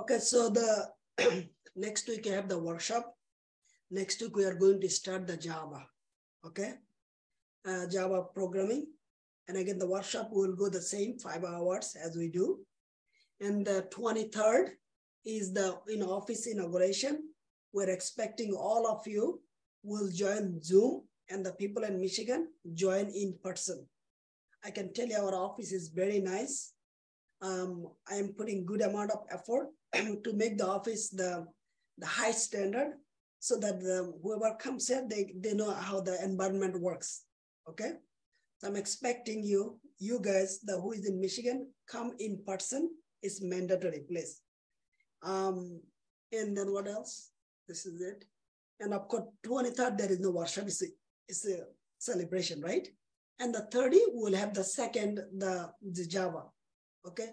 Okay, so the next week I have the workshop. Next week we are going to start the Java, okay? Uh, Java programming. And again, the workshop will go the same five hours as we do. And the 23rd is the in office inauguration. We're expecting all of you will join Zoom and the people in Michigan join in person. I can tell you our office is very nice. Um, I am putting good amount of effort to make the office the, the high standard so that the, whoever comes here, they, they know how the environment works, okay? So I'm expecting you, you guys, the who is in Michigan, come in person it's mandatory, please. Um, and then what else? This is it. And of course, 23rd, there is no workshop, it's a, it's a celebration, right? And the 30, we'll have the second, the, the Java, okay?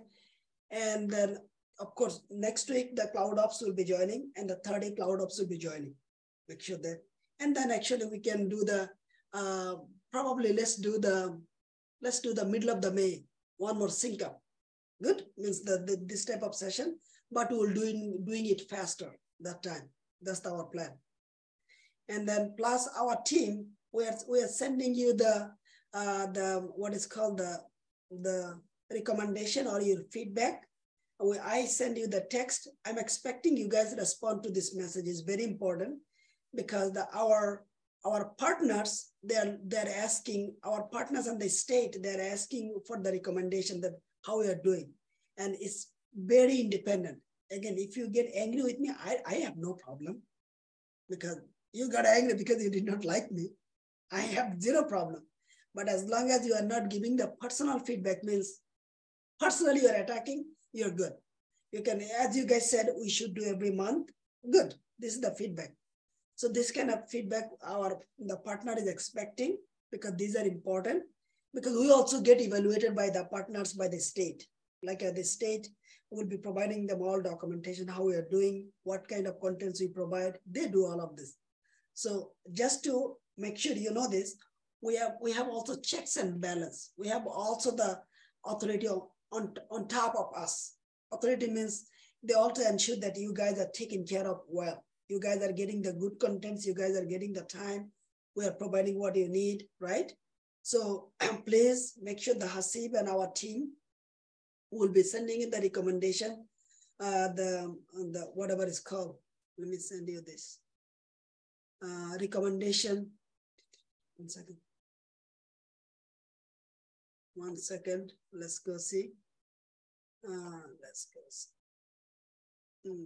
And then, of course, next week, the Cloud Ops will be joining and the third day Cloud Ops will be joining. Make sure that, and then actually we can do the, uh, probably let's do the, let's do the middle of the May, one more sync up. Good, means the, the this type of session, but we'll doing, doing it faster that time. That's our plan. And then plus our team, we are, we are sending you the, uh, the what is called the, the recommendation or your feedback. I send you the text. I'm expecting you guys respond to this message. is very important because the, our our partners they're they're asking our partners in the state they're asking for the recommendation that how we are doing, and it's very independent. Again, if you get angry with me, I, I have no problem because you got angry because you did not like me. I have zero problem. But as long as you are not giving the personal feedback, means personally you're attacking, you're good. You can, as you guys said, we should do every month. Good. This is the feedback. So this kind of feedback our the partner is expecting because these are important because we also get evaluated by the partners by the state. Like uh, the state will be providing them all documentation, how we are doing, what kind of contents we provide. They do all of this. So just to make sure you know this, we have we have also checks and balance. We have also the authority on, on, on top of us. Authority means they also ensure that you guys are taken care of well. You guys are getting the good contents. You guys are getting the time. We are providing what you need, right? So please make sure the Hasib and our team will be sending in the recommendation, uh, the, the whatever is called. Let me send you this. Uh, recommendation. One second. One second. Let's go see. Uh, let's go see. Hmm.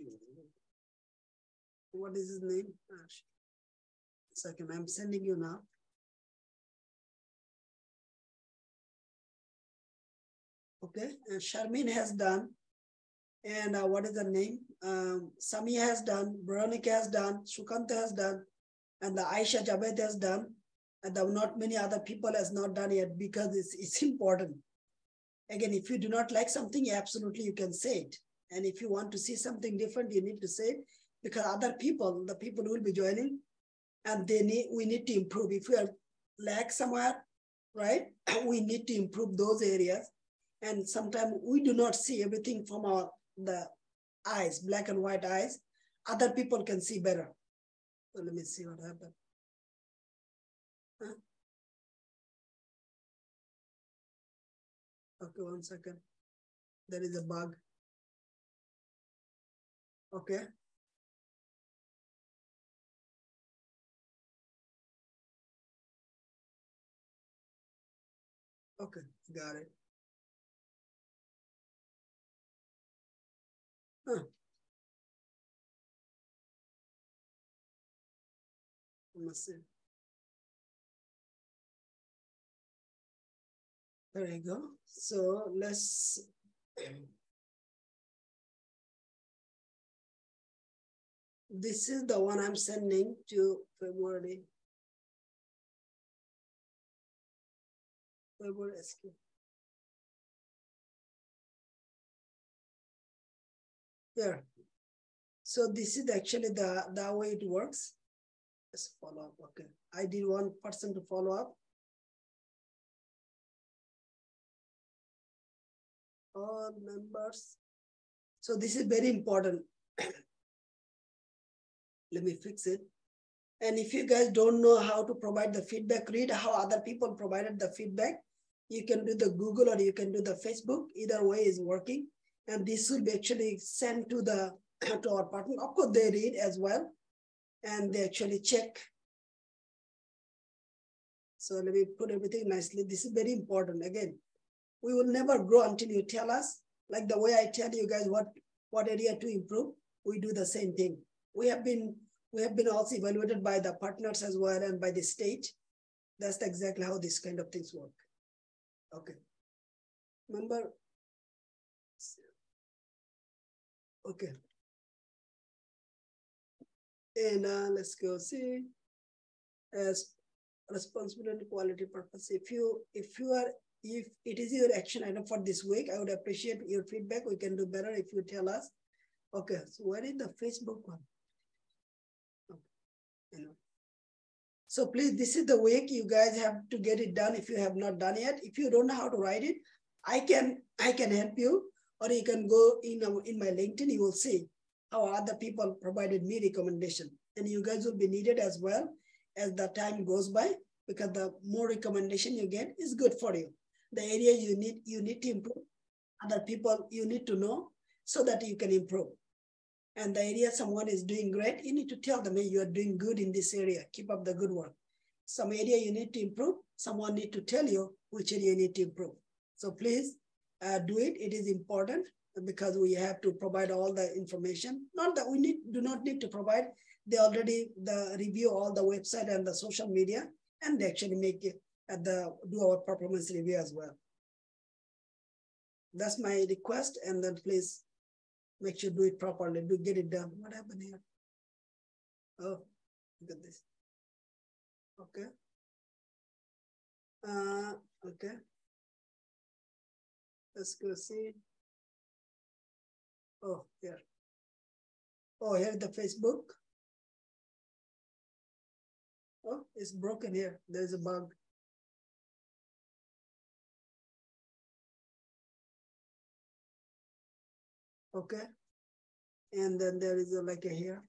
What is his name? Second, I'm sending you now. Okay, and Sharmin has done. And uh, what is the name? Um, Sami has done, Veronica has done, Shukanta has done, and the Aisha Javed has done. The, not many other people has not done yet because it's, it's important. Again, if you do not like something, absolutely you can say it. And if you want to see something different, you need to say it because other people, the people will be joining, and they need we need to improve. If we are lack somewhere, right, we need to improve those areas. And sometimes we do not see everything from our the eyes, black and white eyes. Other people can see better. So let me see what happened. Okay, one second. There is a bug. Okay. Okay, got it. Huh. Let's see. There you go. So let's um, this is the one I'm sending to February. February SQ. There. So this is actually the, the way it works. Let's follow up. Okay. I did one person to follow up. All members So this is very important. Let me fix it. And if you guys don't know how to provide the feedback, read how other people provided the feedback. You can do the Google or you can do the Facebook. Either way is working. And this will be actually sent to the to our partner. Of course, they read as well. And they actually check. So let me put everything nicely. This is very important. Again, we will never grow until you tell us, like the way I tell you guys what, what area to improve, we do the same thing. We have been we have been also evaluated by the partners as well and by the state. That's exactly how these kind of things work. Okay. Remember? Okay. And uh, let's go see. As responsibility and quality purpose, if you if you are if it is your action item for this week, I would appreciate your feedback. We can do better if you tell us. Okay, so what is the Facebook one? know. So please, this is the week you guys have to get it done if you have not done yet. If you don't know how to write it, I can I can help you, or you can go in, in my LinkedIn, you will see how other people provided me recommendation. And you guys will be needed as well as the time goes by, because the more recommendation you get is good for you. The area you need you need to improve, other people you need to know so that you can improve and the area someone is doing great, you need to tell them, hey, you are doing good in this area. Keep up the good work. Some area you need to improve, someone need to tell you which area you need to improve. So please uh, do it. It is important because we have to provide all the information. Not that we need do not need to provide. They already the review all the website and the social media, and they actually make it at the do our performance review as well. That's my request, and then please Make sure do it properly, do get it done. What happened here? Oh, look at this. Okay. Uh, okay. Let's go see. Oh, here. Oh, here the Facebook. Oh, it's broken here. There's a bug. Okay. And then there is a, like a here.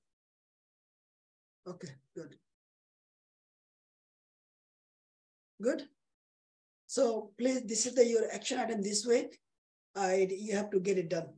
Okay, good. Good. So please, this is the your action item this week. Uh, you have to get it done.